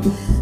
Mm-hmm.